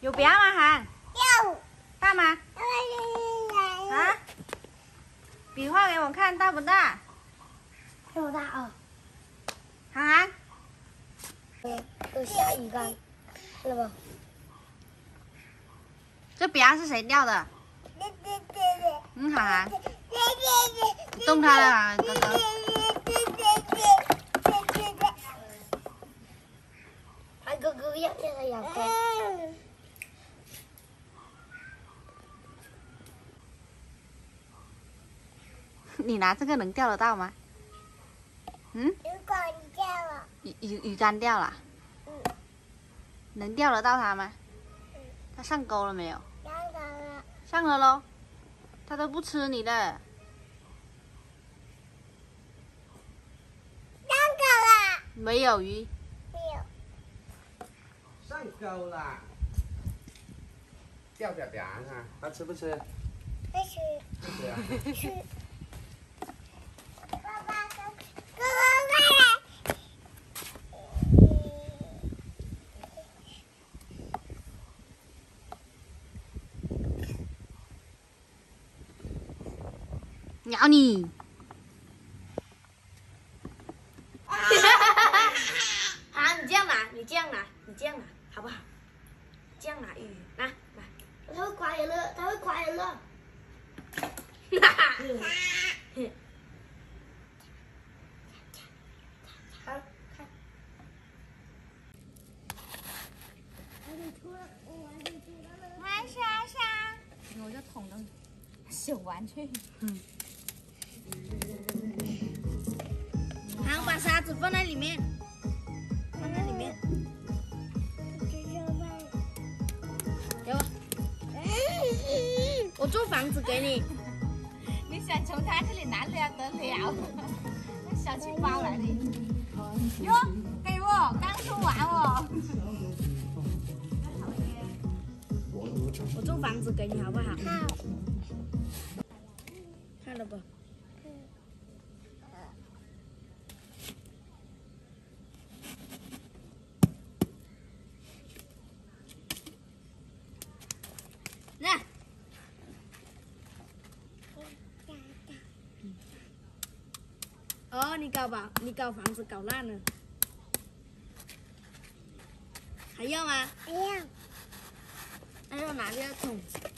有表吗？喊，有。大吗？啊？比划给我看，大不大？有大啊。涵涵，有下鱼竿，是不？这表是谁掉的？嗯，涵涵，你动它了啊，哥哥。还哥哥要要它咬开。你拿这个能钓得到吗？嗯？鱼竿掉了。鱼鱼鱼竿掉了。嗯。能钓得到它吗？嗯。它上钩了没有？上钩了。上了喽。它都不吃你的。上钩了。没有鱼。没有。上钩了。钓表表啊，它吃不吃？不吃。不吃啊。吃。爸爸，哥哥快来。咬你！啊，你这样拿，你这样拿，你这样拿，好不好？这样拿鱼，拿拿。它会快乐，它会快乐。哈哈。好，看。玩莎莎，我就捅了，小玩具。嗯。把沙子放在里面，放在里面。给我。我做房子给你。你想从他这里拿了得了？那小气包来的。哟，给我，刚说完哦。我做房子给你好不好？好。看了不？来。哦，你搞房，你搞房子搞烂了，还要吗？还要。那要拿这个桶。这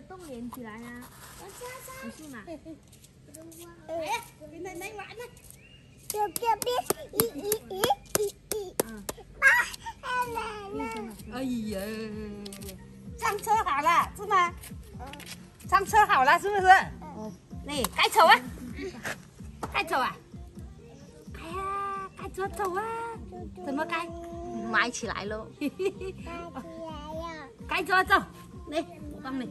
啊，和你的洞连起来啊。不是嘛？哎呀，给奶奶玩呢。别别别！咦咦咦咦咦！嗯。啊，奶奶。哎呀，上车好了是吗？上车好了是不是？嗯。你该走啊，该走啊。哎呀，该走走啊。怎么该？埋起来喽。埋起来了。该走走，来，我帮你，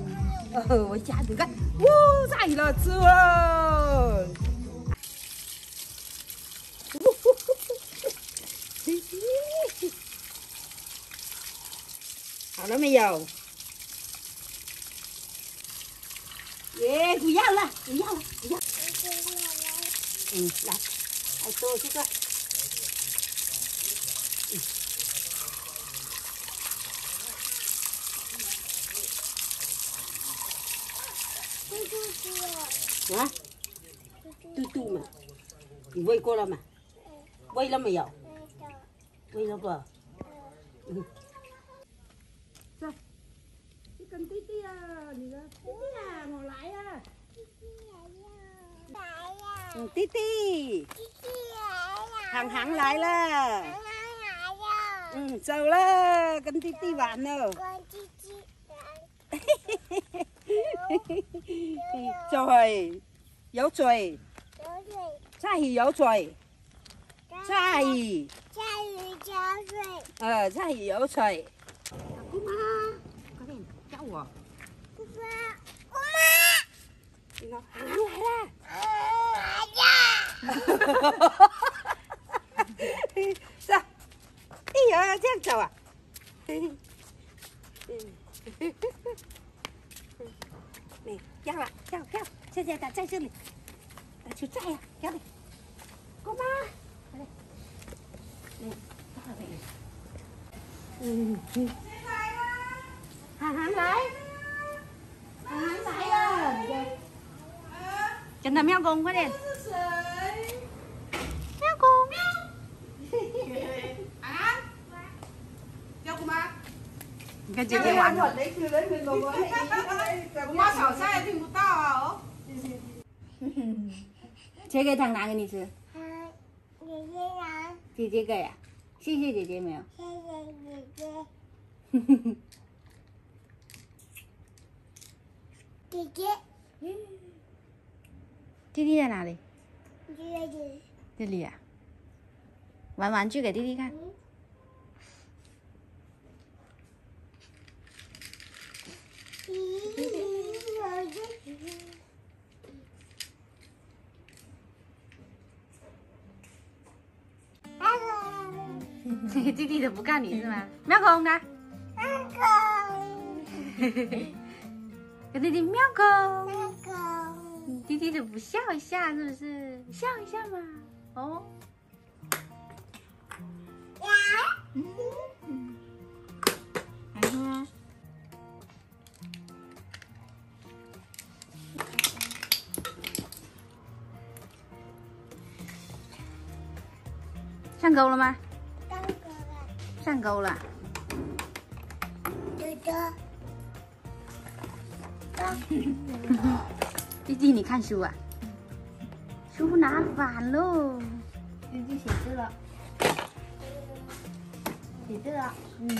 不脏？你的戒指脏不脏啊？哦，拿去洗了哦，好不好？哦，我下子看，哇，晒了吃了。好了没有？耶，不要了，不要了，不要。嗯，来，来做这个。 hả tu tu mà vây cô làm à? mà vây lắm mày dạo vây lắm rồi cần tí tí à, cố là ngồi lại à. Tí tí. Hàng hàng lại là. Ừ, sâu là cần tí tí bạn nữa. Con tí tí. trời dấu chùi. Sai dấu chơi sai sai dấu chùi. Ờ sai dấu chùi cháu à nó lại sao? Đi ở trên chào à? chạy chạy chân này Đã chú chạy à Kéo đi. Cô ba. Đây. Đây ừ. Hàng hắn lấy. Hàng hắn lấy à. Chân là mèo cùng quá đi Mèo cùng Cái đi, cái hoàn Cái gì cái hoàn Cái gì cái hoàn Cái gì cái hoàn 切给糖拿给你吃，嗯，姐姐来，姐姐给呀、谢谢姐姐没有？谢谢姐姐，姐姐，弟弟在哪里？姐姐，这里啊。玩玩具给弟弟看。嗯。弟弟都不干你是吗？喵公来，跟弟弟喵公。弟弟都不笑一下是不是？笑一下嘛。哦。上钩了吗？上钩了。弟弟，你看书啊？书拿反喽。弟弟写字了，写字了。嗯。